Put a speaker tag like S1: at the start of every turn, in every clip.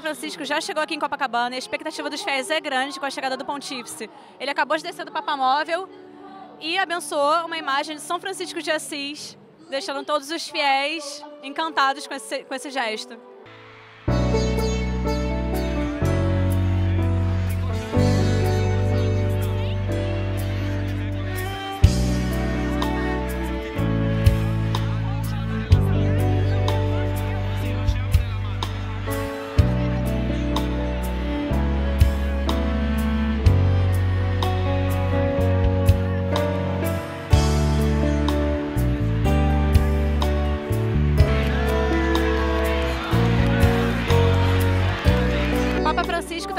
S1: Francisco já chegou aqui em Copacabana e a expectativa dos fiéis é grande com a chegada do Pontífice. Ele acabou de descer do papamóvel e abençoou uma imagem de São Francisco de Assis, deixando todos os fiéis encantados com esse, com esse gesto.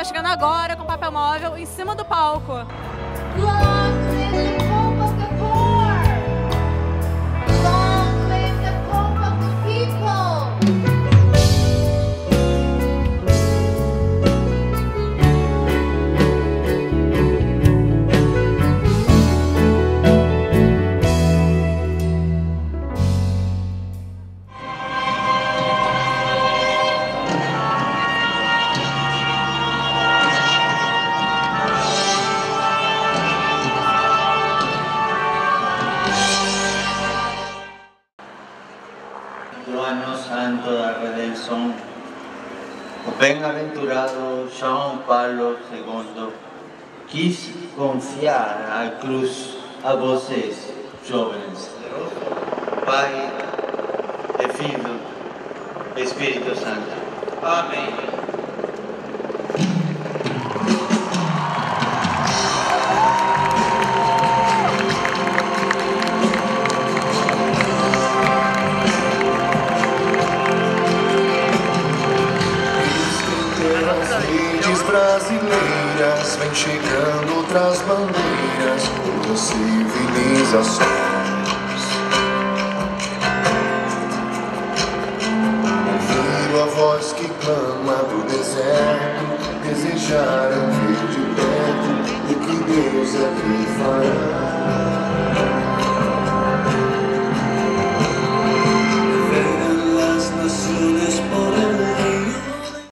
S1: Chegando agora com papel móvel em cima do palco.
S2: Santo da redenção, o bem-aventurado João Paulo II quis confiar a cruz a vocês, jovens, Pai, e Filho, Espírito Santo. Amém.
S3: Brasileiras vem chegando outras bandeiras, outras civilizações. Ouvindo a voz que clama do deserto, desejaram ver de perto o que Deus aqui fará.